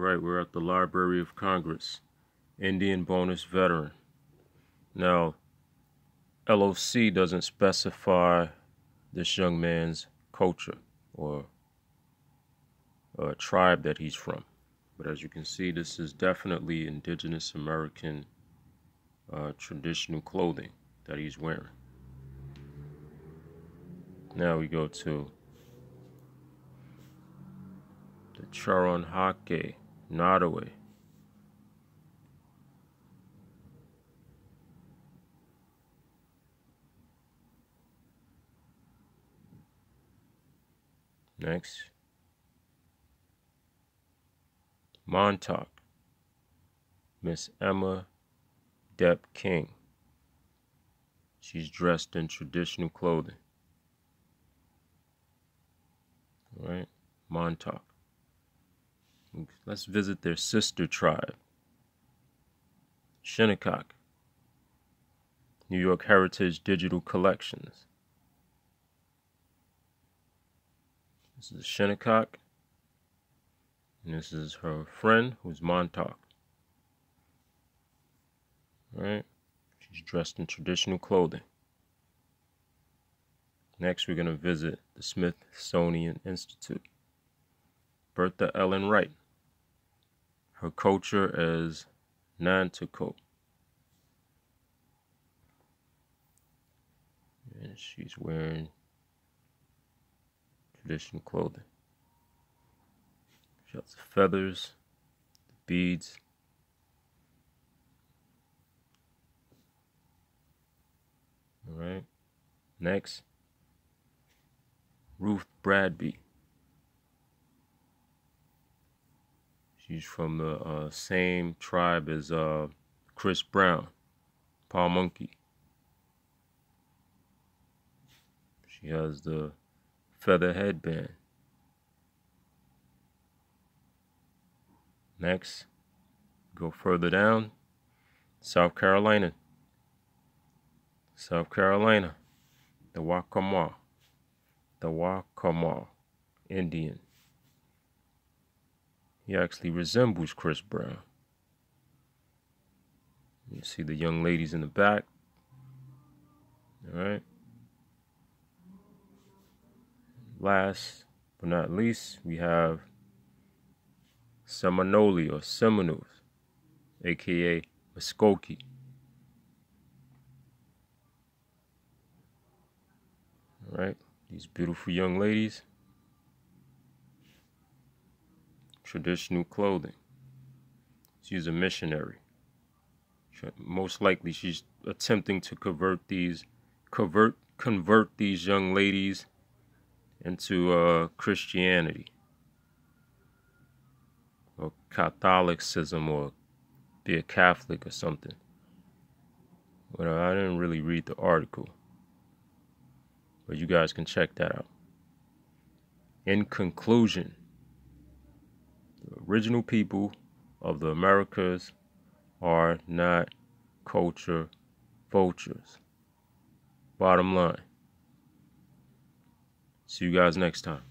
right, we're at the Library of Congress. Indian bonus veteran. Now, LOC doesn't specify this young man's culture or uh, tribe that he's from. But as you can see, this is definitely indigenous American uh, traditional clothing that he's wearing. Now we go to the Cheroenhaka Nottoway. Next, Montauk, Miss Emma Depp King. She's dressed in traditional clothing. All right, Montauk. Let's visit their sister tribe, Shinnecock, New York Heritage Digital Collections. This is Shinnecock. And this is her friend, who's Montauk. Right? She's dressed in traditional clothing. Next, we're going to visit the Smithsonian Institute. Bertha Ellen Wright. Her culture is Nanticoke. And she's wearing traditional clothing. She has the feathers, the beads. All right. Next, Ruth Bradby. She's from the uh, same tribe as uh, Chris Brown, Pamunkey. She has the feather headband. Next, go further down, South Carolina. South Carolina, the Waccamaw, the Waccamaw Indian. He actually resembles Chris Brown. You see the young ladies in the back. All right. Last but not least, we have Seminole or Seminoles, aka Muskogee. All right, these beautiful young ladies, traditional clothing. She's a missionary. Most likely, she's attempting to convert these, convert, convert these young ladies into uh, Christianity or Catholicism or be a Catholic or something. But I didn't really read the article. But you guys can check that out. In conclusion, original people of the Americas are not culture vultures. Bottom line. See you guys next time.